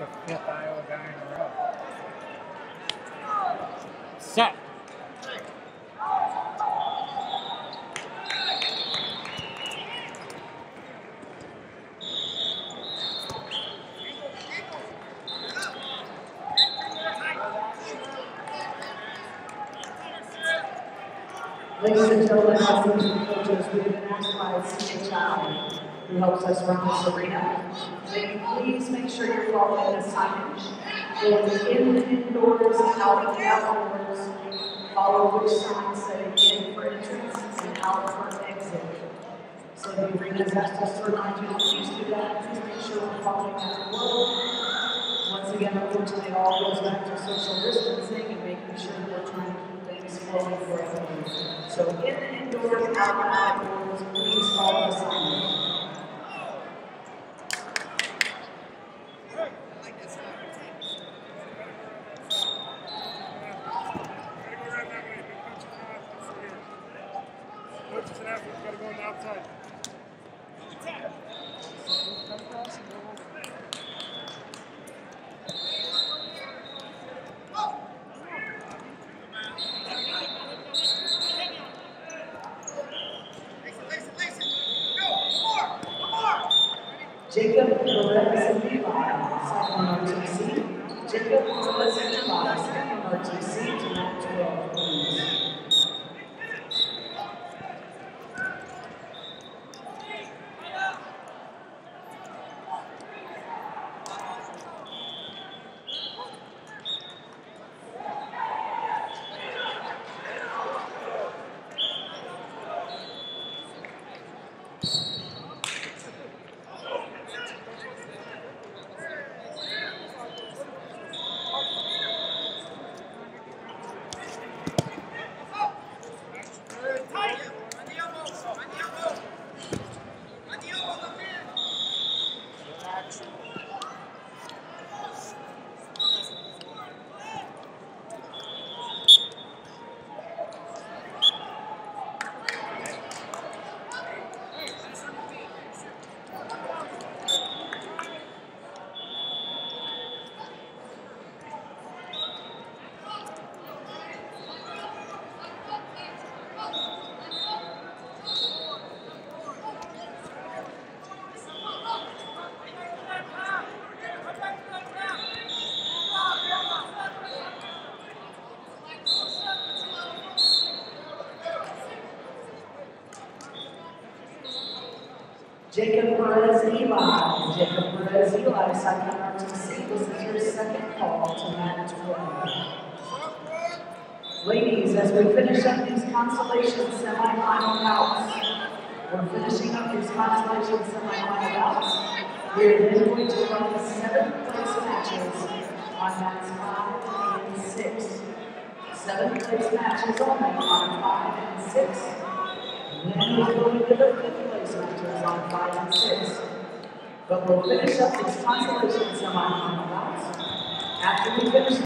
the fifth Iowa guy in a row. Set. Ladies and gentlemen, athletes and coaches, we have been asked by who helps us run this arena, please make sure you're following the signage. Both in the indoors, out the outdoors, follow which signs say in for entrance and out for exit. So the arena's asked us to remind you to please do that, please make sure we're following that flow. Once again, unfortunately, it all goes back to social distancing and making sure we're trying to keep things flowing for everyone. So in the indoors, out the outdoors, please follow the signage. Jacob Perez Levi, second on RTC. Jacob Perez Levi, second on RTC to mat 12, please. Jacob Perez Eli, Jacob Perez and Eli, second on RTC. This is your second call to mat 12. Ladies, as we finish up these consolation semifinal bouts, we're finishing up these consolation semifinal bouts. We're then going to run the seventh place matches on mats five and six. Seventh place matches only on five and six. Then we'll go into the fifth place matches on five and six. But we'll finish up these consolation semifinal bouts. After we finish